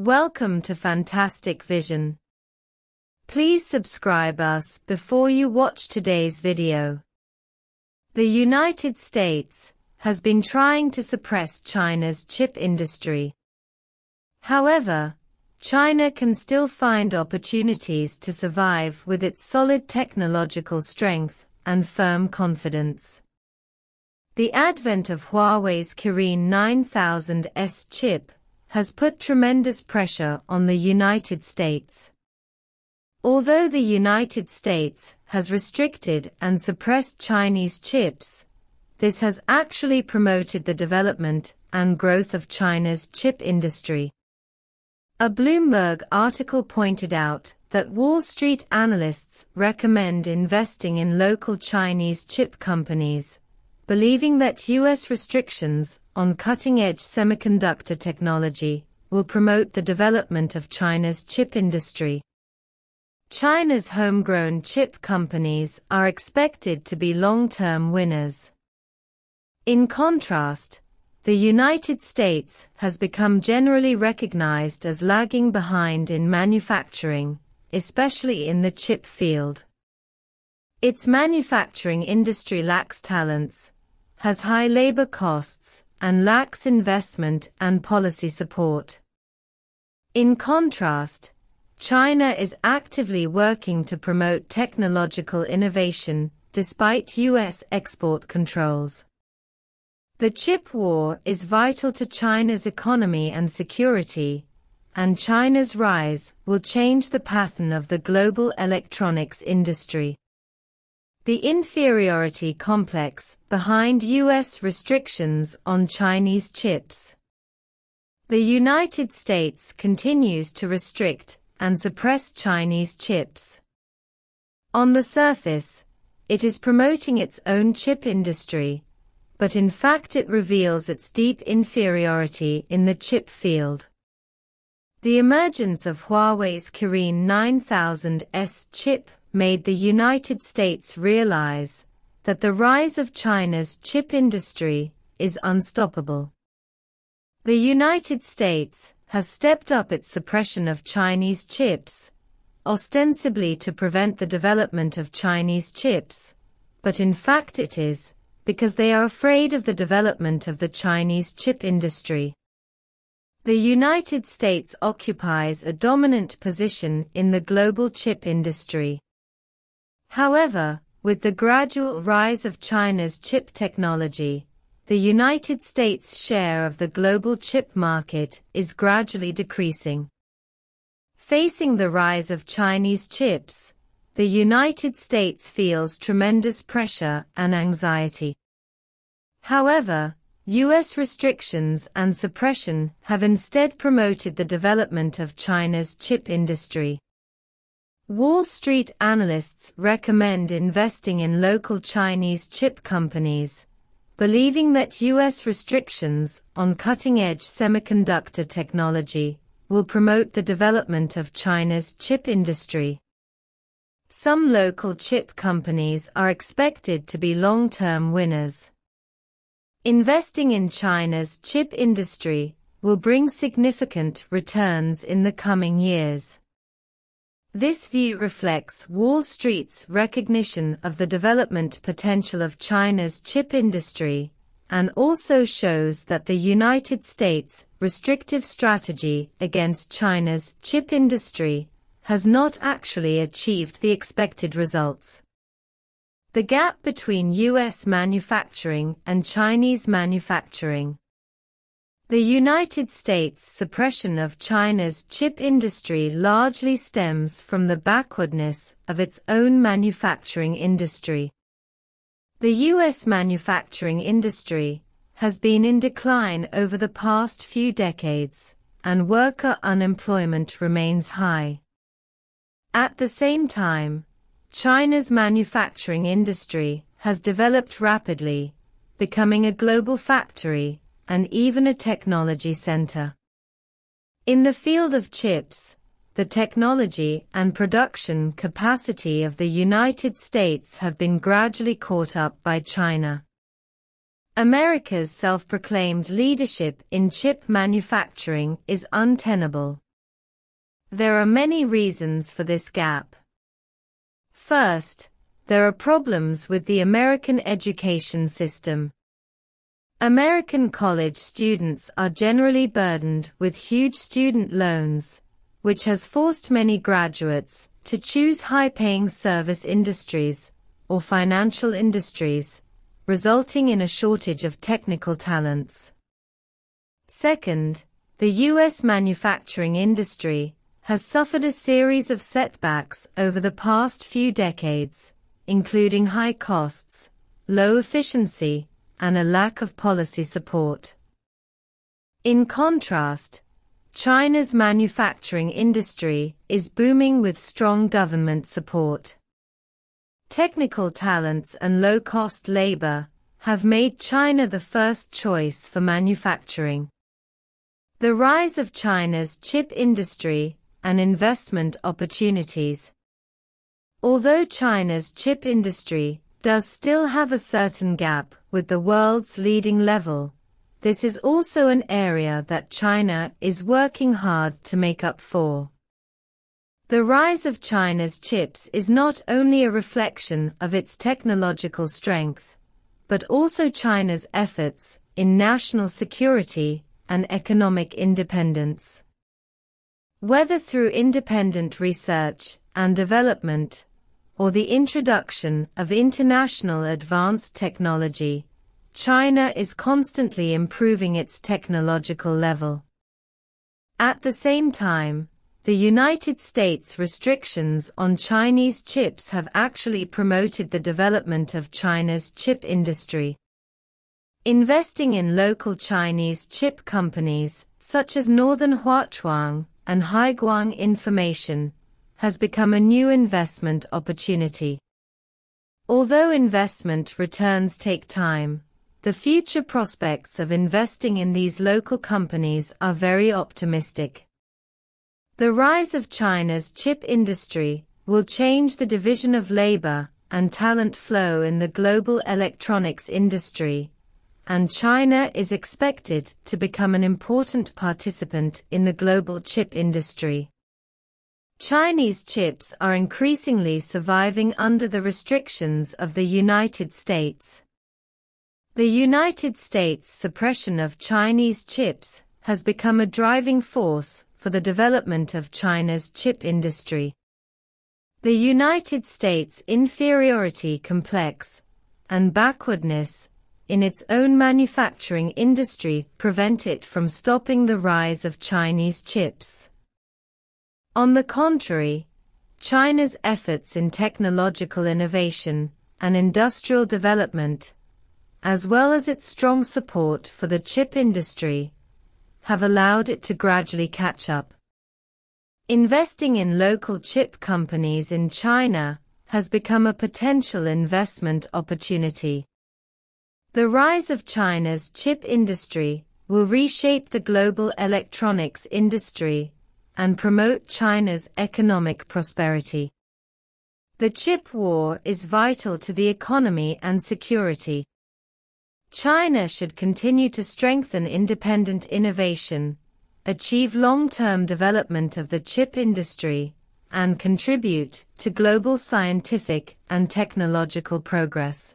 Welcome to Fantastic Vision. Please subscribe us before you watch today's video. The United States has been trying to suppress China's chip industry. However, China can still find opportunities to survive with its solid technological strength and firm confidence. The advent of Huawei's Kirin 9000S chip has put tremendous pressure on the United States. Although the United States has restricted and suppressed Chinese chips, this has actually promoted the development and growth of China's chip industry. A Bloomberg article pointed out that Wall Street analysts recommend investing in local Chinese chip companies, believing that U.S. restrictions on cutting-edge semiconductor technology will promote the development of China's chip industry. China's homegrown chip companies are expected to be long-term winners. In contrast, the United States has become generally recognized as lagging behind in manufacturing, especially in the chip field. Its manufacturing industry lacks talents, has high labor costs, and lacks investment and policy support. In contrast, China is actively working to promote technological innovation despite U.S. export controls. The chip war is vital to China's economy and security, and China's rise will change the pattern of the global electronics industry. The inferiority complex behind U.S. restrictions on Chinese chips. The United States continues to restrict and suppress Chinese chips. On the surface, it is promoting its own chip industry but in fact it reveals its deep inferiority in the chip field. The emergence of Huawei's Kirin 9000S chip made the United States realize that the rise of China's chip industry is unstoppable. The United States has stepped up its suppression of Chinese chips, ostensibly to prevent the development of Chinese chips, but in fact it is because they are afraid of the development of the Chinese chip industry. The United States occupies a dominant position in the global chip industry. However, with the gradual rise of China's chip technology, the United States' share of the global chip market is gradually decreasing. Facing the rise of Chinese chips, the United States feels tremendous pressure and anxiety. However, U.S. restrictions and suppression have instead promoted the development of China's chip industry. Wall Street analysts recommend investing in local Chinese chip companies, believing that U.S. restrictions on cutting-edge semiconductor technology will promote the development of China's chip industry. Some local chip companies are expected to be long-term winners. Investing in China's chip industry will bring significant returns in the coming years. This view reflects Wall Street's recognition of the development potential of China's chip industry and also shows that the United States' restrictive strategy against China's chip industry has not actually achieved the expected results. The gap between U.S. manufacturing and Chinese manufacturing. The United States' suppression of China's chip industry largely stems from the backwardness of its own manufacturing industry. The U.S. manufacturing industry has been in decline over the past few decades, and worker unemployment remains high. At the same time, China's manufacturing industry has developed rapidly, becoming a global factory and even a technology center. In the field of chips, the technology and production capacity of the United States have been gradually caught up by China. America's self-proclaimed leadership in chip manufacturing is untenable. There are many reasons for this gap. First, there are problems with the American education system. American college students are generally burdened with huge student loans, which has forced many graduates to choose high-paying service industries or financial industries, resulting in a shortage of technical talents. Second, the U.S. manufacturing industry has suffered a series of setbacks over the past few decades including high costs, low efficiency, and a lack of policy support. In contrast, China's manufacturing industry is booming with strong government support. Technical talents and low-cost labor have made China the first choice for manufacturing. The rise of China's chip industry and investment opportunities Although China's chip industry does still have a certain gap with the world's leading level, this is also an area that China is working hard to make up for. The rise of China's chips is not only a reflection of its technological strength, but also China's efforts in national security and economic independence. Whether through independent research and development, or the introduction of international advanced technology, China is constantly improving its technological level. At the same time, the United States restrictions on Chinese chips have actually promoted the development of China's chip industry. Investing in local Chinese chip companies, such as Northern Huachuang and Haiguang Information, has become a new investment opportunity. Although investment returns take time, the future prospects of investing in these local companies are very optimistic. The rise of China's chip industry will change the division of labor and talent flow in the global electronics industry, and China is expected to become an important participant in the global chip industry. Chinese chips are increasingly surviving under the restrictions of the United States. The United States' suppression of Chinese chips has become a driving force for the development of China's chip industry. The United States' inferiority complex and backwardness in its own manufacturing industry prevent it from stopping the rise of Chinese chips. On the contrary, China's efforts in technological innovation and industrial development, as well as its strong support for the chip industry, have allowed it to gradually catch up. Investing in local chip companies in China has become a potential investment opportunity. The rise of China's chip industry will reshape the global electronics industry and promote China's economic prosperity. The chip war is vital to the economy and security. China should continue to strengthen independent innovation, achieve long-term development of the chip industry, and contribute to global scientific and technological progress.